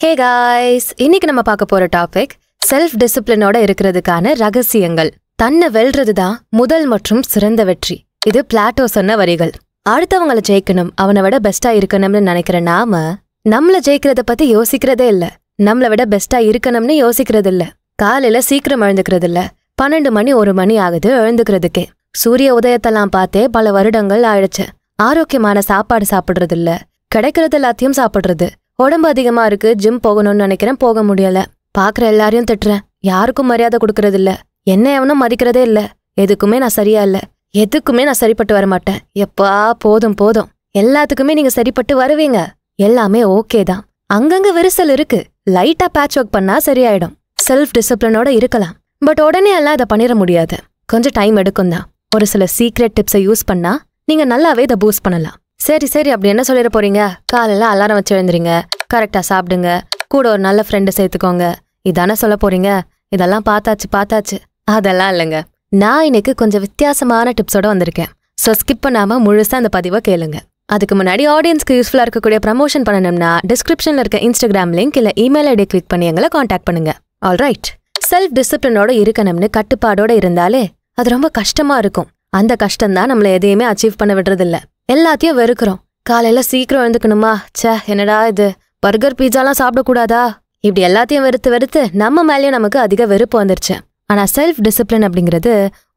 Hey guys இன்னைக்கு நம்ம பார்க்க போற டாபிக் செல்ஃப் டிசிப்ளினோட இருக்கிறதுக்கான ரகசியங்கள். தன்னை வெல்றது தான் முதல் மற்றும் சிறந்த வெற்றி. இது பிளாட்டோ சொன்ன வரிகள். அடுத்தவங்கள ஜெயிக்கணும் அவனை விட பெஸ்டா இருக்கணும்னு நினைக்கிற நாம நம்மள ஜெயிக்கிறத பத்தி யோசிக்கிறதே இல்ல. நம்மள விட பெஸ்டா இருக்கணும்னு யோசிக்கிறது இல்ல. காலையில சீக்கிரம் எழுந்துக்கிறது இல்ல. பன்னெண்டு மணி ஒரு மணி ஆகுது எழுந்துக்கிறதுக்கே. சூரிய உதயத்தெல்லாம் பார்த்தே பல வருடங்கள் ஆயிடுச்சு. ஆரோக்கியமான சாப்பாடு சாப்பிடுறது இல்ல. கிடைக்கிறது எல்லாத்தையும் சாப்பிடுறது. உடம்பு அதிகமா இருக்கு ஜிம் போகணும்னு நினைக்கிறேன் போக முடியல. பாக்குற எல்லாரையும் திட்டுறேன். யாருக்கும் மரியாதை கொடுக்கறது இல்ல என்ன எவனும் மதிக்கிறதே இல்ல. எதுக்குமே நான் சரியா இல்ல. எதுக்குமே நான் சரிப்பட்டு வர மாட்டேன். எப்பா போதும் போதும். எல்லாத்துக்குமே நீங்க சரிப்பட்டு வருவீங்க. எல்லாமே ஓகே தான். அங்கங்க விரிசல் இருக்கு. லைட்டா பேட்ச் ஒர்க் பண்ணா சரியாயிடும். செல்ஃப் டிசிப்ளினோட இருக்கலாம். பட் உடனே எல்லாம் இதை பண்ணிட முடியாது. கொஞ்சம் டைம் எடுக்கும் தான். ஒரு சில சீக்ரெட் டிப்ஸை யூஸ் பண்ணா நீங்க நல்லாவே இதை பூஸ்ட் பண்ணலாம். சரி சரி அப்படி என்ன சொல்லிட போறீங்க? காலையில அலாரம் வச்சு எழுந்துறீங்க கரெக்டா சாப்பிடுங்க. கூட ஒரு நல்ல ஃப்ரெண்டு சேர்த்துக்கோங்க. இதானே சொல்ல போறீங்க? இதெல்லாம் பார்த்தாச்சு பார்த்தாச்சு. அதெல்லாம் இல்லைங்க. நான் இன்னைக்கு கொஞ்சம் வித்தியாசமான டிப்ஸோட வந்திருக்கேன். ஸோ ஸ்கிப் பண்ணாம முழுசா அந்த பதிவை கேளுங்க. அதுக்கு முன்னாடி ஆடியன்ஸ்க்கு யூஸ்ஃபுல்லா இருக்கக்கூடிய ப்ரமோஷன் பண்ணணும்னா டிஸ்கிரிப்ஷன்ல இருக்க இன்ஸ்டாகிராம் லிங்க் இல்ல இமெயில் ஐடி கிளிக் பண்ணி எங்களை காண்டாக்ட் பண்ணுங்க. ஆல்ரைட் செல்ஃப் டிசிப்ளினோட இருக்கணும்னு கட்டுப்பாடோட இருந்தாலே அது ரொம்ப கஷ்டமா இருக்கும். அந்த கஷ்டம் தான் நம்மள எதையுமே அச்சீவ் பண்ண விடுறதில்ல. எல்லாத்தையும் வெறுக்கிறோம். காலையில சீக்கிரம் எழுந்துக்கணுமா? ச்சே என்னடா இது? பர்கர் பீட்சாலாம் சாப்பிடக்கூடாதா? இப்படி எல்லாத்தையும் வெறுத்து வெறுத்து நம்ம மேலேயும் நமக்கு அதிக வெறுப்பு வந்துருச்சு. ஆனா செல்ஃப் டிசிப்ளின் அப்படிங்கிறது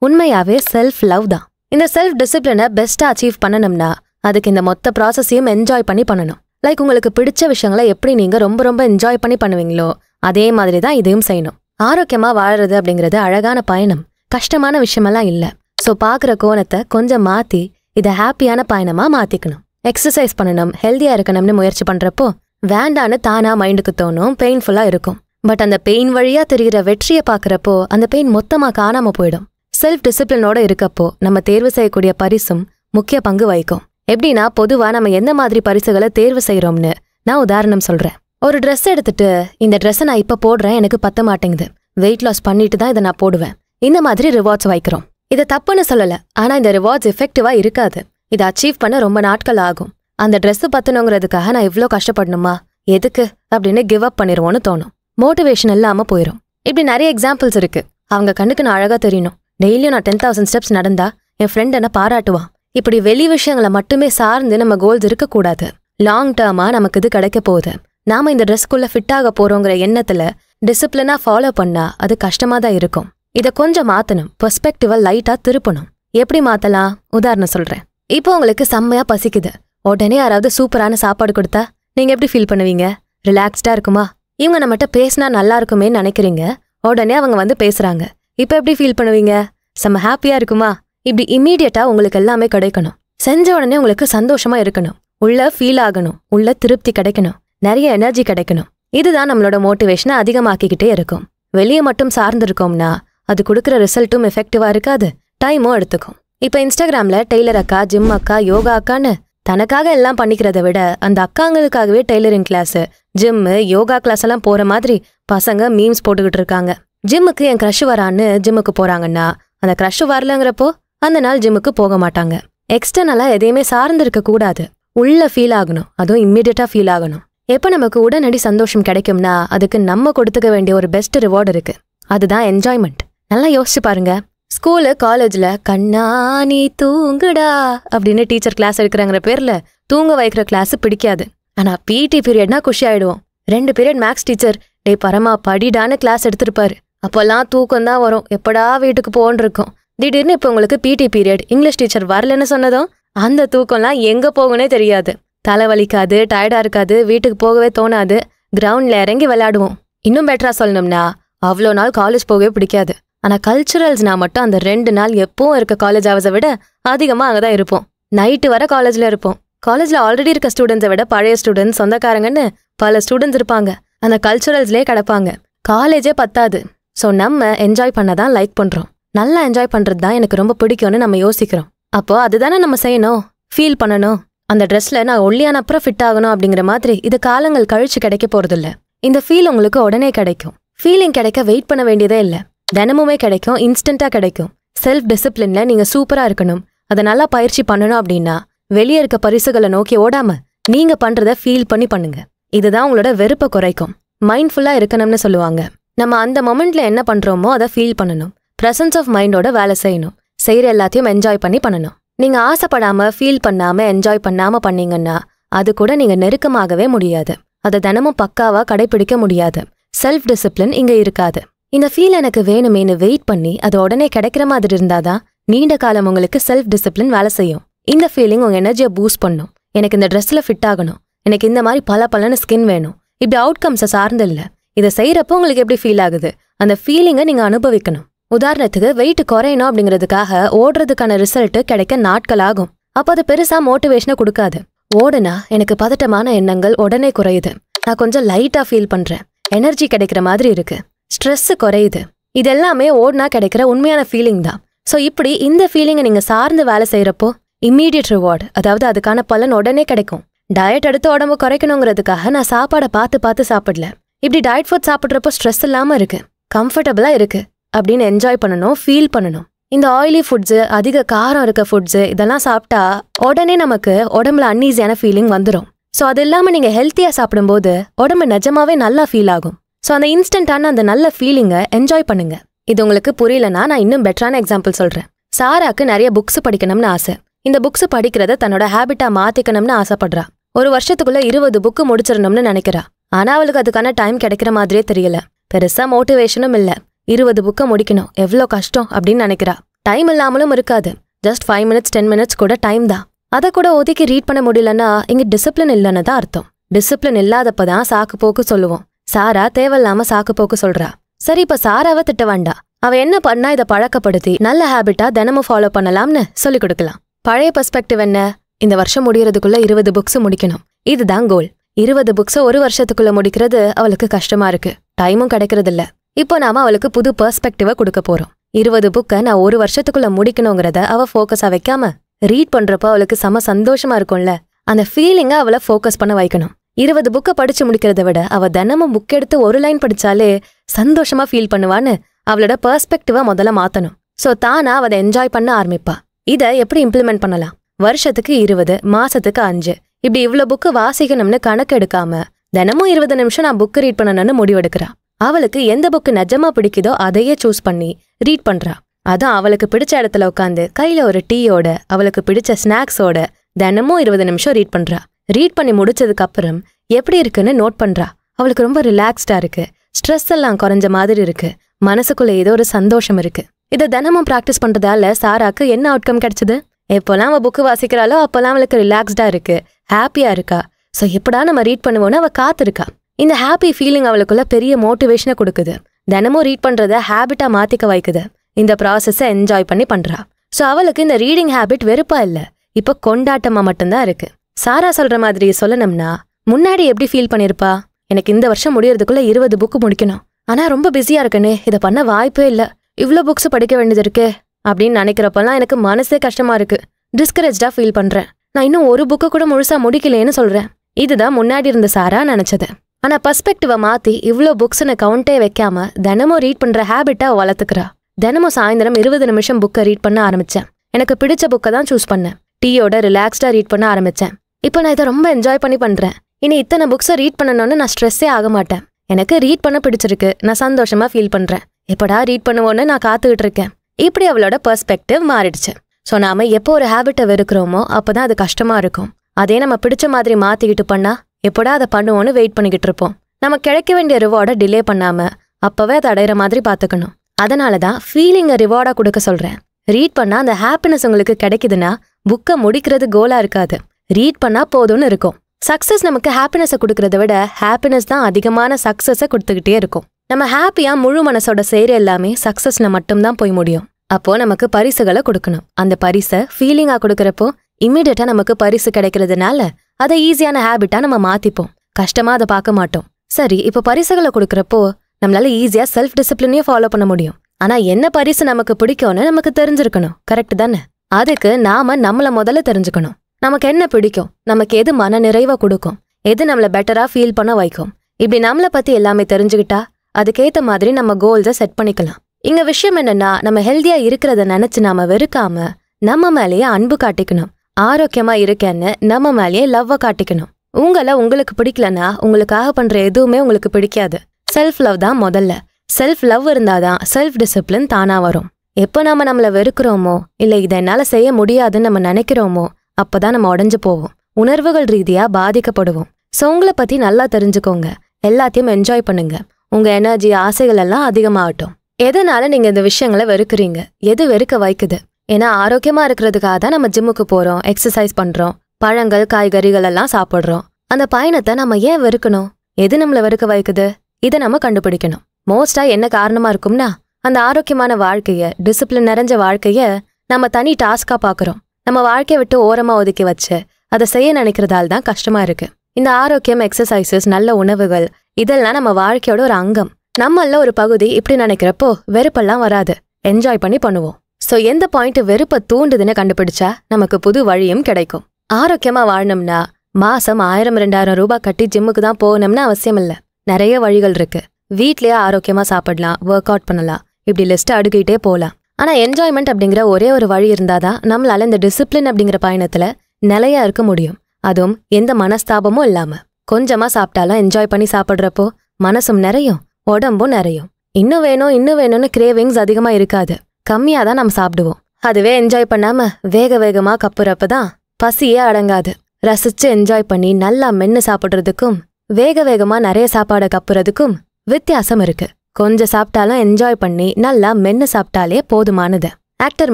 உண்மையாவே செல்ஃப் லவ் தான். இந்த செல்ஃப் டிசிப்ளினை பெஸ்டா அச்சீவ் பண்ணணும்னா அதுக்கு இந்த மொத்த ப்ராசஸையும் என்ஜாய் பண்ணி பண்ணணும். லைக் உங்களுக்கு பிடிச்ச விஷயங்களை எப்படி நீங்க ரொம்ப ரொம்ப என்ஜாய் பண்ணி பண்ணுவீங்களோ அதே மாதிரி தான் இதையும் செய்யணும். ஆரோக்கியமா வாழறது அப்படிங்கிறது அழகான பயணம். கஷ்டமான விஷயமெல்லாம் இல்லை. ஸோ பாக்குற கோணத்தை கொஞ்சம் மாத்தி இதை ஹாப்பியான பயணமா மாத்திக்கணும். எக்ஸசைஸ் பண்ணணும் ஹெல்தியா இருக்கணும்னு முயற்சி பண்றப்போ வேண்டான்னு தானா மைண்டுக்கு தோணும் பெயின்ஃபுல்லா இருக்கும். பட் அந்த பெயின் வழியா தெரிகிற வெற்றியை பாக்குறப்போ அந்த பெயின் மொத்தமா காணாம போயிடும். செல்ஃப் டிசிப்ளினோட இருக்கப்போ நம்ம தேர்வு செய்யக்கூடிய பரிசும் முக்கிய பங்கு வகிக்கும். எப்படின்னா பொதுவா நம்ம எந்த மாதிரி பரிசுகளை தேர்வு செய்யறோம்னு நான் உதாரணம் சொல்றேன். ஒரு ட்ரெஸ் எடுத்துட்டு இந்த ட்ரெஸ்ஸை நான் இப்ப போடுறேன் எனக்கு பத்த மாட்டேங்குது. வெயிட் லாஸ் பண்ணிட்டு தான் இதை நான் போடுவேன். இந்த மாதிரி ரிவார்ட்ஸ் வைக்கிறோம். இதை தப்புன்னு சொல்லல. ஆனா இந்த ரிவார்ட்ஸ் எஃபெக்டிவா இருக்காது. இதை அச்சீவ் பண்ண ரொம்ப நாட்கள் ஆகும். அந்த ட்ரெஸ் பத்தணுங்கிறதுக்காக நான் இவ்வளோ கஷ்டப்படணுமா? எதுக்கு? அப்படின்னு கிவ் அப் பண்ணிடுவோன்னு தோணும். மோட்டிவேஷன் இல்லாம போயிடும் இப்படி நிறைய எக்ஸாம்பிள்ஸ் இருக்கு. அவங்க கண்ணுக்கு நான் அழகா தெரியணும் டெய்லியும் நான் டென் தௌசண்ட் ஸ்டெப்ஸ் நடந்தா என் ஃப்ரெண்ட் என்ன பாராட்டுவான். இப்படி வெளி விஷயங்களை மட்டுமே சார்ந்து நம்ம கோல்ஸ் இருக்கக்கூடாது. லாங் டேர்மா நமக்கு இது கிடைக்க போகுது. நாம இந்த ட்ரெஸ்க்குள்ள ஃபிட் ஆக போறோங்கிற எண்ணத்துல டிசிப்ளினா ஃபாலோ பண்ணா அது கஷ்டமா தான் இருக்கும். இதை கொஞ்சம் மாத்தணும். பெர்ஸ்பெக்டிவா லைட்டா திருப்பணும். எப்படி மாத்தலாம்? உதாரணம் சொல்றேன். இப்போ உங்களுக்கு செம்மையா பசிக்குது. உடனே யாராவது சூப்பரான சாப்பாடு கொடுத்தா நீங்க எப்படி ஃபீல் பண்ணுவீங்க? ரிலாக்ஸ்டா இருக்குமா? இவங்க நம்மகிட்ட பேசினா நல்லா இருக்குமே நினைக்கிறீங்க. உடனே அவங்க வந்து பேசுறாங்க. இப்போ எப்படி ஃபீல் பண்ணுவீங்க? செம்ம ஹாப்பியா இருக்குமா? இப்படி இம்மீடியட்டா உங்களுக்கு எல்லாமே கிடைக்கணும். செஞ்ச உடனே உங்களுக்கு சந்தோஷமா இருக்கணும். உள்ள ஃபீல் ஆகணும். உள்ள திருப்தி கிடைக்கணும். நிறைய எனர்ஜி கிடைக்கணும். இதுதான் நம்மளோட மோட்டிவேஷனை அதிகமாக்கிக்கிட்டே இருக்கும். வெளியே மட்டும் சார்ந்திருக்கோம்னா அது கொடுக்குற ரிசல்ட்டும் எஃபெக்டிவா இருக்காது. டைமும் எடுத்துக்கும். இப்போ இன்ஸ்டாகிராம்ல டெய்லர் அக்கா ஜிம் அக்கா யோகா அக்கான்னு தனக்காக எல்லாம் பண்ணிக்கிறத விட அந்த அக்காங்களுக்காகவே tailoring class gym yoga class எல்லாம் போற மாதிரி பசங்க மீம்ஸ் போட்டுக்கிட்டு இருக்காங்க. ஜிம்முக்கு என் க்ரஷ் வரான்னு ஜிம்முக்கு போறாங்கன்னா அந்த க்ரஷ் வரலங்கிறப்போ அந்த நாள் ஜிம்முக்கு போக மாட்டாங்க. எக்ஸ்டர்னலா எதையுமே சார்ந்திருக்க கூடாது. உள்ள ஃபீல் ஆகணும். அதுவும் இம்மிடியட்டா ஃபீல் ஆகணும். எப்ப நமக்கு உடனடி சந்தோஷம் கிடைக்கும்னா அதுக்கு நம்ம கொடுத்துக்க வேண்டிய ஒரு பெஸ்ட் ரிவார்டு இருக்கு. அதுதான் என்ஜாய்மெண்ட் நல்லா யோசிச்சு பாருங்க. ஸ்கூலு காலேஜில் கண்ணா நீ தூங்குடா அப்படின்னு டீச்சர் கிளாஸ் எடுக்கிறாங்கிற பேரில் தூங்க வைக்கிற கிளாஸ் பிடிக்காது. ஆனா பிடி பீரியட்னா குஷி ஆயிடுவோம். ரெண்டு பீரியட் மேக்ஸ் டீச்சர் டேய் பரமா படிடான்னு கிளாஸ் எடுத்திருப்பாரு. அப்போல்லாம் தூக்கம் தான் வரும். எப்படா வீட்டுக்கு போன்னு இருக்கும். திடீர்னு இப்போ உங்களுக்கு பிடி பீரியட் இங்கிலீஷ் டீச்சர் வரலன்னு சொன்னதும் அந்த தூக்கம்லாம் எங்க போகும்னே தெரியாது. தலை வலிக்காது டயர்டா இருக்காது வீட்டுக்கு போகவே தோணாது. கிரவுண்ட்ல இறங்கி விளையாடுவோம். இன்னும் பெட்டரா சொல்லணும்னா அவ்வளோ நாள் காலேஜ் போகவே பிடிக்காது. ஆனா கல்ச்சுரல்ஸ்னா மட்டும் அந்த ரெண்டு நாள் எப்பவும் இருக்க காலேஜ் ஹவர்ஸை விட அதிகமா அங்கதான் இருப்போம். நைட்டு வர காலேஜ்ல இருப்போம். காலேஜ்ல ஆல்ரெடி இருக்க ஸ்டூடெண்ட்ஸை விட பழைய ஸ்டூடெண்ட்ஸ் சொந்தக்காரங்கன்னு பல ஸ்டூடெண்ட்ஸ் இருப்பாங்க. அந்த கல்ச்சுரல்ஸ்லயே கிடப்பாங்க. காலேஜே பத்தாது. ஸோ நம்ம என்ஜாய் பண்ண தான் லைக் பண்றோம். நல்லா என்ஜாய் பண்றது தான் எனக்கு ரொம்ப பிடிக்கும்னு நம்ம யோசிக்கிறோம். அப்போ அதுதானே நம்ம செய்யணும்? ஃபீல் பண்ணணும். அந்த ட்ரெஸ்ல நான் ஒல்லியான அப்புறம் ஃபிட் ஆகணும் அப்படிங்கிற மாதிரி இது காலங்கள் கழிச்சு கிடைக்க போறதில்ல. இந்த ஃபீல் உங்களுக்கு உடனே கிடைக்கும். ஃபீலிங் கிடைக்க வெயிட் பண்ண வேண்டியதே இல்லை. தினமுமே கிடைக்கும் இன்ஸ்டண்ட்டாக கிடைக்கும். செல்ஃப் டிசிப்ளின்ல நீங்க சூப்பரா இருக்கணும். அதை நல்லா பயிற்சி பண்ணணும் அப்படின்னா வெளியே இருக்க பரிசுகளை நோக்கி ஓடாம நீங்க பண்றத ஃபீல் பண்ணி பண்ணுங்க. இதுதான் உங்களோட வெறுப்பை குறைக்கும். மைண்ட்ஃபுல்லா இருக்கணும்னு சொல்லுவாங்க. நம்ம அந்த மொமெண்ட்ல என்ன பண்றோமோ அதை ஃபீல் பண்ணணும். பிரசன்ஸ் ஆஃப் மைண்டோட வேலை செய்யணும். செய்யற எல்லாத்தையும் என்ஜாய் பண்ணி பண்ணணும். நீங்க ஆசைப்படாம ஃபீல் பண்ணாம என்ஜாய் பண்ணாம பண்ணீங்கன்னா அது கூட நீங்க நெருக்கமாகவே முடியாது. அதை தினமும் பக்காவா கடைபிடிக்க முடியாது. செல்ஃப் டிசிப்ளின் இங்க இருக்காது. இந்த ஃபீல் எனக்கு வேணுமேனு வெயிட் பண்ணி அது உடனே கிடைக்கிற மாதிரி இருந்தாதான் நீண்ட காலம் உங்களுக்கு செல்ஃப் டிசிப்ளின் வேலை செய்யும். இந்த ஃபீலிங் உங்க எனர்ஜியை பூஸ்ட் பண்ணும். எனக்கு இந்த ட்ரெஸ்ல ஃபிட் ஆகணும். எனக்கு இந்த மாதிரி பல பலன ஸ்கின் வேணும். இப்படி அவுட்கம்ஸை சார்ந்து இல்லை. இதை செய்யறப்போ உங்களுக்கு எப்படி ஃபீல் ஆகுது? அந்த ஃபீலிங்கை நீங்க அனுபவிக்கணும். உதாரணத்துக்கு வெயிட் குறையணும் அப்படிங்கிறதுக்காக ஓடுறதுக்கான ரிசல்ட் கிடைக்க நாட்கள் ஆகும். அப்போ அது பெருசா மோட்டிவேஷனை கொடுக்காது. ஓடுனா எனக்கு பதட்டமான எண்ணங்கள் உடனே குறையுது. நான் கொஞ்சம் லைட்டா ஃபீல் பண்றேன். எனர்ஜி கிடைக்கிற மாதிரி இருக்கு. ஸ்ட்ரெஸ் குறையுது. இது எல்லாமே கிடைக்கிற உண்மையான ஃபீலிங் தான். ஸோ இப்படி இந்த ஃபீலிங்கை நீங்க சார்ந்து வேலை செய்யறப்போ இம்மீடியட் ரிவார்டு அதாவது அதுக்கான பலன் உடனே கிடைக்கும். டயட் எடுத்து உடம்பு குறைக்கணுங்கிறதுக்காக நான் சாப்பாடை பார்த்து பார்த்து சாப்பிடல. இப்படி டயட் ஃபுட் சாப்பிட்றப்போ ஸ்ட்ரெஸ் இல்லாம இருக்கு. கம்ஃபர்டபுளாக இருக்கு. அப்படின்னு என்ஜாய் பண்ணணும் ஃபீல் பண்ணணும். இந்த ஆயிலி ஃபுட்ஸு அதிக காரம் இருக்க ஃபுட்ஸு இதெல்லாம் சாப்பிட்டா உடனே நமக்கு உடம்புல அன்ஈஸியான ஃபீலிங் வந்துடும் ஸோ அது இல்லாமல் நீங்கள் ஹெல்த்தியாக சாப்பிடும்போது உடம்பு நிஜமாவே நல்லா ஃபீல் ஆகும். ஸோ அந்த இன்ஸ்டண்ட்டான அந்த நல்ல ஃபீலிங்கை என்ஜாய் பண்ணுங்க. இது உங்களுக்கு புரியலனா நான் இன்னும் பெட்டரான எக்ஸாம்பிள் சொல்கிறேன் சாராக்கு நிறைய புக்ஸ் படிக்கணும்னு ஆசை. இந்த புக்ஸ் படிக்கிறத தன்னோட ஹேபிட்டா மாத்திக்கணும்னு ஆசைப்படுறா. ஒரு வருஷத்துக்குள்ள இருபது புக்கு முடிச்சிடணும்னு நினைக்கிறா. ஆனா அவளுக்கு அதுக்கான டைம் கிடைக்கிற மாதிரியே தெரியல. பெருசா மோட்டிவேஷனும் இல்ல. இருபது புக்கை முடிக்கணும். எவ்வளோ கஷ்டம் அப்படின்னு நினைக்கிறா. டைம் இல்லாமலும் இருக்காது. Just five minutes ten minutes கூட டைம் தான். அதை கூட ஒதுக்கி ரீட் பண்ண முடியலன்னா இங்க டிசிப்ளின் இல்லைன்னு தான் அர்த்தம். டிசிப்ளின் இல்லாதப்ப தான் சாக்கு போக்கு சொல்லுவோம். சாரா தேவையில்லாம சாக்கு போக்கு சொல்றா. சரி இப்ப சாராவை திட்ட வேண்டாம் அவ என்ன பண்ணா இதை பழக்கப்படுத்தி நல்ல ஹேபிட்டா தினமும் ஃபாலோ பண்ணலாம்னு சொல்லிக் கொடுக்கலாம். பழைய பெர்ஸ்பெக்டிவ் என்ன? இந்த வருஷம் முடியறதுக்குள்ள இருபது புக்ஸ் முடிக்கணும். இதுதான் கோல் இருபது புக்ஸை ஒரு வருஷத்துக்குள்ள முடிக்கிறது அவளுக்கு கஷ்டமா இருக்கு. டைமும் கிடைக்கிறது இல்ல இப்போ நாம அவளுக்கு புது பெர்ஸ்பெக்டிவ கொடுக்க போறோம். இருபது புக்கை நான் ஒரு வருஷத்துக்குள்ள முடிக்கணுங்கிறத அவ ஃபோக்கஸா வைக்காம ரீட் பண்றப்ப அவளுக்கு செம சந்தோஷமா இருக்கும்ல. அந்த ஃபீலிங்கை அவளை ஃபோக்கஸ் பண்ண வைக்கணும். இருபது புக்கை படிச்சு முடிக்கிறத விட அவ தினமும் புக் எடுத்து ஒரு லைன் படிச்சாலே சந்தோஷமா ஃபீல் பண்ணுவான்னு அவளோட பெர்ஸ்பெக்டிவா முதல்ல மாத்தணும். சோ தானா அவ அதை என்ஜாய் பண்ண ஆரம்பிப்பா. இதை எப்படி இம்ப்ளிமெண்ட் பண்ணலாம்? வருஷத்துக்கு இருபது மாசத்துக்கு அஞ்சு. இப்படி இவ்ளோ புக்கு வாசிக்கணும்னு கணக்கு எடுக்காம தினமும் இருபது நிமிஷம் நான் புக்கு ரீட் பண்ணணும்னு முடிவெடுக்கிறா. அவளுக்கு எந்த புக்கு நிஜமா பிடிக்குதோ அதையே சூஸ் பண்ணி ரீட் பண்றா. அதான் அவளுக்கு பிடிச்ச இடத்துல உட்காந்து கையில ஒரு டீயோட அவளுக்கு பிடிச்ச ஸ்நாக்ஸோட தினமும் இருபது நிமிஷம் ரீட் பண்றா. ரீட் பண்ணி முடிச்சதுக்கு அப்புறம் எப்படி இருக்குன்னு நோட் பண்றா. அவளுக்கு ரொம்ப ரிலாக்ஸ்டா இருக்கு. ஸ்ட்ரெஸ் எல்லாம் குறைஞ்ச மாதிரி இருக்கு. மனசுக்குள்ள ஏதோ ஒரு சந்தோஷம் இருக்கு. இதை தினமும் ப்ராக்டிஸ் பண்றதால சாராக்கு என்ன அவுட்கம் கிடைச்சது? எப்போல்லாம் அவள் புக்கு வாசிக்கிறாளோ அப்போல்லாம் அவளுக்கு ரிலாக்ஸ்டா இருக்கு. ஹாப்பியா இருக்கா? ஸோ எப்படா நம்ம ரீட் பண்ணுவோன்னு அவள் காத்திருக்கா. இந்த ஹாப்பி ஃபீலிங் அவளுக்குள்ள பெரிய மோட்டிவேஷனை கொடுக்குது. தினமும் ரீட் பண்றத ஹேபிட்டா மாத்திக்க வைக்குது. இந்த ப்ராசஸை என்ஜாய் பண்ணி பண்றா. ஸோ அவளுக்கு இந்த ரீடிங் ஹேபிட் வெறுப்பா இல்லை. இப்போ கொண்டாட்டமா மட்டும்தான் இருக்கு. சாரா சொல்ற மாதிரி சொல்லணும்னா முன்னாடி எப்படி ஃபீல் பண்ணிருப்பா? எனக்கு இந்த வருஷம் முடியறதுக்குள்ள இருபது புக்கு முடிக்கணும். ஆனா ரொம்ப பிஸியா இருக்கனே இதை பண்ண வாய்ப்பே இல்ல. இவ்வளோ புக்ஸ் படிக்க வேண்டியது இருக்கே அப்படின்னு நினைக்கிறப்பெல்லாம் எனக்கு மனசே கஷ்டமா இருக்கு. டிஸ்கரேஜ்டா ஃபீல் பண்றேன். நான் இன்னும் ஒரு புக்கு கூட முழுசா முடிக்கலைன்னு சொல்றேன். இதுதான் முன்னாடி இருந்த சாரா நினைச்சது. ஆனா பர்ஸ்பெக்டிவை மாத்தி இவ்வளோ புக்ஸ்னு கவுண்டே வைக்காம தினமும் ரீட் பண்ற ஹேபிட்டா வளர்த்துக்கிறா. தினமும் சாயந்தரம் இருபது நிமிஷம் புக்கை ரீட் பண்ண ஆரம்பிச்சேன். எனக்கு பிடிச்ச புக்கை தான் சூஸ் பண்ணேன். டீயோட ரிலாக்ஸ்டா ரீட் பண்ண ஆரம்பிச்சேன். இப்போ நான் இதை ரொம்ப என்ஜாய் பண்ணி பண்ணுறேன் இனி இத்தனை புக்ஸை ரீட் பண்ணணும்னு நான் ஸ்ட்ரெஸ்ஸே ஆக மாட்டேன். எனக்கு ரீட் பண்ண பிடிச்சிருக்கு. நான் சந்தோஷமாக ஃபீல் பண்ணுறேன் எப்படா ரீட் பண்ணுவோன்னு நான் காத்துக்கிட்டு இருக்கேன். இப்படி அவளோட பெர்ஸ்பெக்டிவ் மாறிடுச்சு. ஸோ நாம எப்போ ஒரு ஹேபிட்டை வெறுக்கிறோமோ அப்போ தான் அது கஷ்டமாக இருக்கும். அதே நம்ம பிடிச்ச மாதிரி மாற்றிக்கிட்டு பண்ணா எப்படா அதை பண்ணுவோன்னு வெயிட் பண்ணிக்கிட்டு இருப்போம். நம்ம கிடைக்க வேண்டிய ரிவார்டை டிலே பண்ணாமல் அப்போவே அதை அடையிற மாதிரி பார்த்துக்கணும். அதனால தான் ஃபீலிங்கை ரிவார்டாக கொடுக்க சொல்கிறேன் ரீட் பண்ணால் அந்த ஹாப்பினஸ் உங்களுக்கு கிடைக்குதுன்னா புக்கை முடிக்கிறது கோலாக இருக்காது. ரீட் பண்ணா போதும்னு இருக்கும். சக்சஸ் நமக்கு ஹாப்பினஸை கொடுக்கறத விட ஹாப்பினஸ் தான் அதிகமான சக்சஸை கொடுத்துக்கிட்டே இருக்கும். நம்ம ஹாப்பியா முழு மனசோட செய்யற எல்லாமே சக்சஸ்ல மட்டும்தான் போய் முடியும். அப்போ நமக்கு பரிசுகளை கொடுக்கணும். அந்த பரிசை ஃபீலிங்கா கொடுக்கறப்போ இம்மிடியட்டா நமக்கு பரிசு கிடைக்கிறதுனால அதை ஈஸியான ஹேபிட்டா நம்ம மாத்திப்போம். கஷ்டமா அதை பார்க்க மாட்டோம். சரி இப்போ பரிசுகளை கொடுக்கறப்போ நம்மளால ஈஸியா செல்ஃப் டிசிப்ளினையும் ஃபாலோ பண்ண முடியும். ஆனா என்ன பரிசு நமக்கு பிடிக்கும்னு நமக்கு தெரிஞ்சிருக்கணும். கரெக்ட் தானே? அதுக்கு நாம நம்மள முதல்ல தெரிஞ்சுக்கணும். நமக்கு என்ன பிடிக்கும்? நமக்கு எது மன நிறைவா கொடுக்கும்? எது நம்மள பெட்டரா ஃபீல் பண்ண வைக்கும்? இப்படி நம்மள பத்தி எல்லாமே தெரிஞ்சுக்கிட்டா அதுக்கேற்ற மாதிரி நம்ம கோல்ஸை செட் பண்ணிக்கலாம். இங்க விஷயம் என்னன்னா நம்ம ஹெல்த்தியா இருக்கிறத நினைச்சு நாம வெறுக்காம நம்ம மேலேயே அன்பு காட்டிக்கணும். ஆரோக்கியமா இருக்கேன்னு நம்ம மேலேயே லவ்வ காட்டிக்கணும். உங்களை உங்களுக்கு பிடிக்கலனா உங்களுக்காக பண்ற எதுவுமே உங்களுக்கு பிடிக்காது. செல்ஃப் லவ் தான் முதல்ல. செல்ஃப் லவ் இருந்தாதான் செல்ஃப் டிசிப்ளின் தானா வரும். எப்போ நாம நம்மள வெறுக்கிறோமோ இல்லை இதை என்னால் செய்ய முடியாதுன்னு நம்ம நினைக்கிறோமோ அப்பதான் நம்ம உடஞ்சு போவோம். உணர்வுகள் ரீதியா பாதிக்கப்படுவோம். ஸோ உங்களை பத்தி நல்லா தெரிஞ்சுக்கோங்க. எல்லாத்தையும் என்ஜாய் பண்ணுங்க. உங்க எனர்ஜி ஆசைகள் எல்லாம் அதிகமாகட்டும். எதனால நீங்க இந்த விஷயங்களை வெறுக்கிறீங்க? எது வெறுக்க வைக்குது? ஏன்னா ஆரோக்கியமா இருக்கிறதுக்காக தான் நம்ம ஜிம்முக்கு போறோம் எக்ஸசைஸ் பண்றோம் பழங்கள் காய்கறிகள் எல்லாம் சாப்பிடுறோம். அந்த பயணத்தை நம்ம ஏன் வெறுக்கணும்? எது நம்மளை வெறுக்க வைக்குது? இதை நம்ம கண்டுபிடிக்கணும். மோஸ்டா என்ன காரணமா இருக்கும்னா அந்த ஆரோக்கியமான வாழ்க்கைய டிசிப்ளின் நிறைஞ்ச வாழ்க்கைய நம்ம தனி டாஸ்கா பாக்குறோம் நம்ம வாழ்க்கையை விட்டு ஓரமா ஒதுக்கி வச்சு அதை செய்ய நினைக்கிறதால தான் கஷ்டமா இருக்கு. இந்த ஆரோக்கியம் எக்ஸசைசஸ் நல்ல உணவுகள் இதெல்லாம் நம்ம வாழ்க்கையோட ஒரு அங்கம். நம்மள ஒரு பகுதி இப்படி நினைக்கிறப்போ வெறுப்பெல்லாம் வராது. என்ஜாய் பண்ணி பண்ணுவோம். ஸோ எந்த பாயிண்ட் வெறுப்பை தூண்டுதுன்னு கண்டுபிடிச்சா நமக்கு புது வழியும் கிடைக்கும். ஆரோக்கியமா வாழணும்னா மாசம் ஆயிரம் ரெண்டாயிரம் ரூபாய் கட்டி ஜிம்முக்கு தான் போகணும்னு அவசியம் இல்ல. நிறைய வழிகள் இருக்கு. வீட்லயே ஆரோக்கியமா சாப்பிடலாம் ஒர்க் அவுட் பண்ணலாம். இப்படி லிஸ்ட் அடுக்கிட்டே போகலாம் ஆனா என்ஜாய்மெண்ட் அப்படிங்கிற ஒரே ஒரு வழி இருந்தாதான் நம்மளால இந்த டிசிப்ளின் அப்படிங்கிற பயணத்துல நிலையா இருக்க முடியும். அதுவும் எந்த மனஸ்தாபமும் இல்லாம. கொஞ்சமா சாப்பிட்டாலும் என்ஜாய் பண்ணி சாப்பிட்றப்போ மனசும் நிறையும் உடம்பும் நிறையும். இன்னும் வேணும் இன்னும் வேணும்னு கிரேவிங்ஸ் அதிகமா இருக்காது. கம்மியா தான் நம்ம சாப்பிடுவோம். அதுவே என்ஜாய் பண்ணாம வேக வேகமா கப்புறப்ப தான் பசியே அடங்காது. ரசிச்சு என்ஜாய் பண்ணி நல்லா மென்னு சாப்பிட்றதுக்கும் வேக வேகமா நிறைய சாப்பாடை கப்புறதுக்கும் வித்தியாசம் இருக்கு. கொஞ்சம் சாப்பிட்டாலும் என்ஜாய் பண்ணி நல்லா மென்னு சாப்பிட்டாலே போதுமானது. ஆக்டர்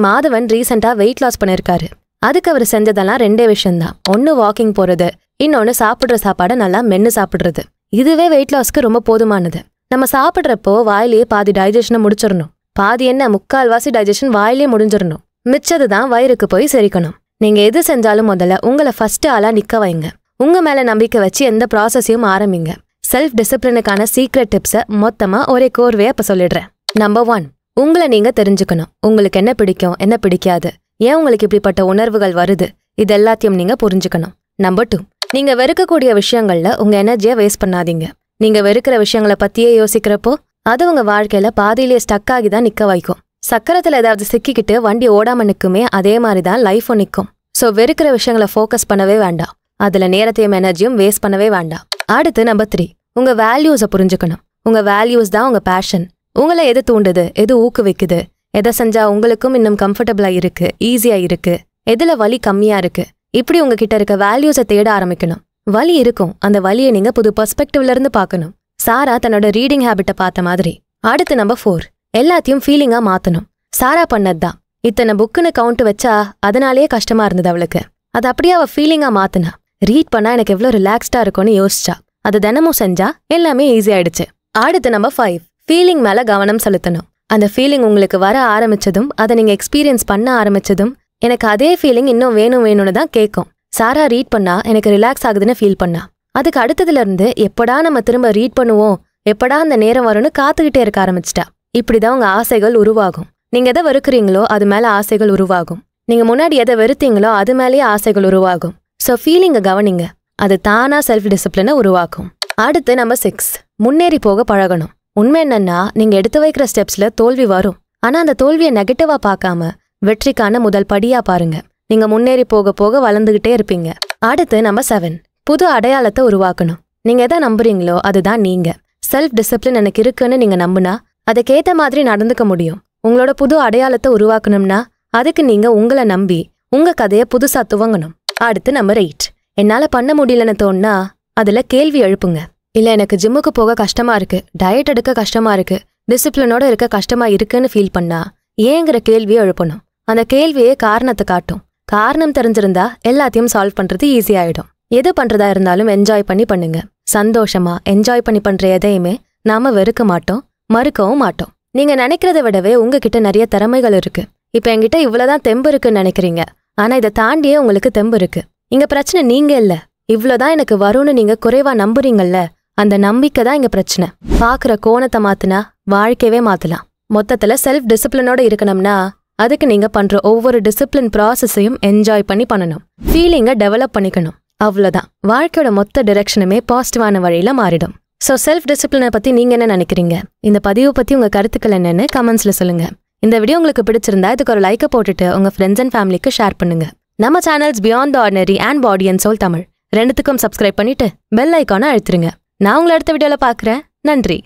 மாதவன் ரீசெண்டா வெயிட் லாஸ் பண்ணிருக்காரு. அதுக்கு அவர் செஞ்சதெல்லாம் ரெண்டே விஷயம்தான். ஒன்னு வாக்கிங் போறது இன்னொன்னு சாப்பிடுற சாப்பாடை நல்லா மென்னு சாப்பிடுறது. இதுவே வெயிட் லாஸ்க்கு ரொம்ப போதுமானது. நம்ம சாப்பிடுறப்போ வாயிலேயே பாதி டைஜஷனை முடிச்சிடணும். பாதி என்ன முக்கால்வாசி டைஜஷன் வாயிலே முடிஞ்சிடணும். மிச்சது தான் வயிறுக்கு போய் செரிக்கணும். நீங்க எது செஞ்சாலும் முதல்ல உங்களை ஃபர்ஸ்ட் ஆளா நிக்க வைங்க. உங்க மேல நம்பிக்கை வச்சு எந்த ப்ராசஸையும் ஆரம்பிங்க. செல்ஃப் டிசிப்ளினுக்கான சீக்ரெட் டிப்ஸை மொத்தமாக ஒரே கோர்வையாக இப்போ சொல்லிடுறேன். நம்பர் ஒன் உங்களை நீங்கள் தெரிஞ்சுக்கணும். உங்களுக்கு என்ன பிடிக்கும் என்ன பிடிக்காது ஏன் உங்களுக்கு இப்படிப்பட்ட உணர்வுகள் வருது இது எல்லாத்தையும் நீங்கள் புரிஞ்சுக்கணும். நம்பர் டூ நீங்கள் வெறுக்கக்கூடிய விஷயங்களில் உங்கள் எனர்ஜியை வேஸ்ட் பண்ணாதீங்க. நீங்கள் வெறுக்கிற விஷயங்களை பற்றியே யோசிக்கிறப்போ அது உங்கள் வாழ்க்கையில் பாதியிலே ஸ்டக் ஆகி தான் நிற்க வைக்கும். சக்கரத்தில் ஏதாவது சிக்கிக்கிட்டு வண்டி ஓடாமல் நிற்குமே அதே மாதிரி தான் லைஃபும் நிற்கும் ஸோ வெறுக்கிற விஷயங்களை ஃபோக்கஸ் பண்ணவே வேண்டாம். அதில் நேரத்தையும் எனர்ஜியும் வேஸ்ட் பண்ணவே வேண்டாம். அடுத்து நம்பர் த்ரீ உங்க வேல்யூஸை புரிஞ்சுக்கணும். உங்க வேல்யூஸ் தான் உங்க பேஷன் உங்களை எது தூண்டுது எது ஊக்குவிக்குது எதை செஞ்சா உங்களுக்கும் இன்னும் கம்ஃபர்டபுளா இருக்கு ஈஸியா இருக்கு எதுல வலி கம்மியா இருக்கு இப்படி உங்ககிட்ட இருக்க வேல்யூஸை தேட ஆரம்பிக்கணும். வலி இருக்கும் அந்த வலியை நீங்க புது பெர்ஸ்பெக்டிவ்ல இருந்து பார்க்கணும். சாரா தன்னோட ரீடிங் ஹேபிட்டை பார்த்த மாதிரி. அடுத்து நம்பர் ஃபோர் எல்லாத்தையும் ஃபீலிங்கா மாத்தணும். சாரா பண்ணதுதான் இத்தனை புக்குன்னு கவுண்ட் வச்சா அதனாலேயே கஷ்டமா இருந்தது அவளுக்கு. அது அப்படியே அவ ஃபீலிங்கா மாத்துனா. ரீட் பண்ணா எனக்கு எவ்வளவு ரிலாக்ஸ்டா இருக்கும்னு யோசிச்சா. அது தினமும் செஞ்சா எல்லாமே ஈஸி ஆயிடுச்சு. அடுத்து நம்ம ஃபைவ் ஃபீலிங் மேல கவனம் செலுத்தணும். அந்த ஃபீலிங் உங்களுக்கு வர ஆரம்பிச்சதும் அதை நீங்க எக்ஸ்பீரியன்ஸ் பண்ண ஆரம்பிச்சதும் எனக்கு அதே ஃபீலிங் இன்னும் வேணும் வேணும்னு தான் கேட்கும். சாரா ரீட் பண்ணா எனக்கு ரிலாக்ஸ் ஆகுதுன்னு ஃபீல் பண்ணா. அதுக்கு அடுத்ததுல இருந்து எப்படா நம்ம திரும்ப ரீட் பண்ணுவோம்? எப்படா அந்த நேரம் வரும்னு காத்துக்கிட்டே இருக்க ஆரம்பிச்சிட்டா. இப்படிதான் உங்க ஆசைகள் உருவாகும். நீங்க எதை வெறுக்கிறீங்களோ அது மேல ஆசைகள் உருவாகும். நீங்க முன்னாடி எதை வெறுத்தீங்களோ அது மேலேயே ஆசைகள் உருவாகும். ஸோ ஃபீலிங்கை கவனிங்க. அது தானாக செல்ஃப் டிசிப்ளினை உருவாக்கும். அடுத்து நம்ம சிக்ஸ் முன்னேறி போக பழகணும். உண்மை என்னன்னா நீங்கள் எடுத்து வைக்கிற ஸ்டெப்ஸில் தோல்வி வரும். ஆனால் அந்த தோல்வியை நெகட்டிவாக பார்க்காம வெற்றிக்கான முதல் படியாக பாருங்க. நீங்கள் முன்னேறி போக போக வளர்ந்துக்கிட்டே இருப்பீங்க. அடுத்து நம்ம செவன் புது அடையாளத்தை உருவாக்கணும். நீங்கள் எதை நம்புறீங்களோ அதுதான் நீங்கள் செல்ஃப் டிசிப்ளின் எனக்கு இருக்குன்னு நீங்கள் நம்புனா அதுக்கேற்ற மாதிரி நடந்துக்க முடியும். உங்களோட புது அடையாளத்தை உருவாக்கணும்னா அதுக்கு நீங்கள் உங்களை நம்பி உங்கள் கதையை புதுசாக துவங்கணும். அடுத்து நம்பர் எயிட் என்னால பண்ண முடியலன்னு தோணுனா அதுல கேள்வி எழுப்புங்க. இல்ல எனக்கு ஜிம்முக்கு போக கஷ்டமா இருக்கு. டயட் எடுக்க கஷ்டமா இருக்கு. டிசிப்ளினோட இருக்க கஷ்டமா இருக்குன்னு ஃபீல் பண்ணா ஏங்கிற கேள்வியை எழுப்பணும். அந்த கேள்வியே காரணத்தை காட்டும். காரணம் தெரிஞ்சிருந்தா எல்லாத்தையும் சால்வ் பண்றது ஈஸியாயிடும் எது பண்றதா இருந்தாலும் என்ஜாய் பண்ணி பண்ணுங்க. சந்தோஷமா என்ஜாய் பண்ணி பண்ற எதையுமே நாம வெறுக்க மாட்டோம் மறுக்கவும் மாட்டோம். நீங்க நினைக்கிறத விடவே உங்ககிட்ட நிறைய திறமைகள் இருக்கு. இப்ப என்கிட்ட இவ்வளோதான் தெம்பு இருக்குன்னு நினைக்கிறீங்க. ஆனா இதை தாண்டியே உங்களுக்கு தெம்பு இருக்கு. இங்க பிரச்சனை நீங்க இல்ல. இவ்வளவுதான் எனக்கு வரும்னு நீங்க குறைவா நம்புறீங்கல்ல. அந்த நம்பிக்கை தான் இங்க பிரச்சனை. பாக்குற கோணத்தை மாத்தினா வாழ்க்கையவே மாத்தலாம். மொத்தத்துல செல்ஃப் டிசிப்ளினோட இருக்கணும்னா அதுக்கு நீங்க பண்ற ஒவ்வொரு டிசிப்ளின் ப்ராசஸையும் என்ஜாய் பண்ணி பண்ணணும். ஃபீலிங்கை டெவலப் பண்ணிக்கணும். அவ்வளவுதான். வாழ்க்கையோட மொத்த டிரெக்ஷனுமே பாசிட்டிவான வழியில மாறிடும். ஸோ செல்ஃப் டிசிப்ளினை பத்தி நீங்க என்ன நினைக்கிறீங்க? இந்த பதிவை பத்தி உங்க கருத்துக்கள் என்னன்னு கமெண்ட்ஸ்ல சொல்லுங்க. இந்த வீடியோ உங்களுக்கு பிடிச்சிருந்தா இதுக்கு ஒரு லைக்கை போட்டுட்டு உங்க ஃப்ரெண்ட்ஸ் அண்ட் ஃபேமிலிக்கு ஷேர் பண்ணுங்க. நம்ம channels beyond the ordinary and body and soul Tamil ரெண்டுத்துக்கும் சப்ஸ்கிரைப் பண்ணிட்டு பெல் ஐக்கானை அழுத்துருங்க. நான் உங்களை அடுத்த வீடியோவில் பார்க்கறேன். நன்றி.